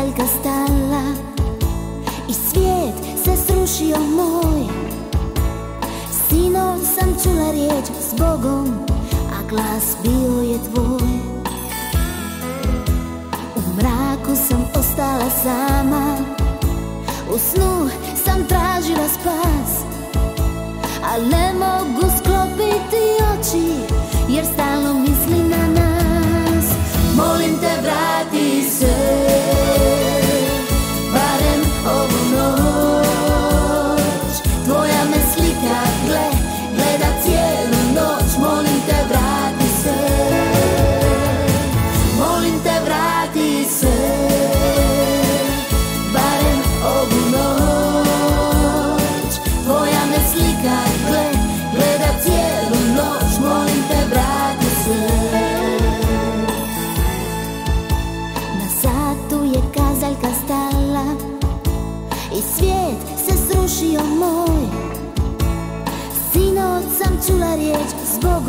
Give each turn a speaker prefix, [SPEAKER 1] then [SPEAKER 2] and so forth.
[SPEAKER 1] kazaljka stala I svijet se srušio moj. Sinoć sam čula riječ s Bogom A glas bio je tvoj. U mraku sam ostala sama U snu sam tražila spas Al ne mogu duši o môj Synovcam cula rieč zbor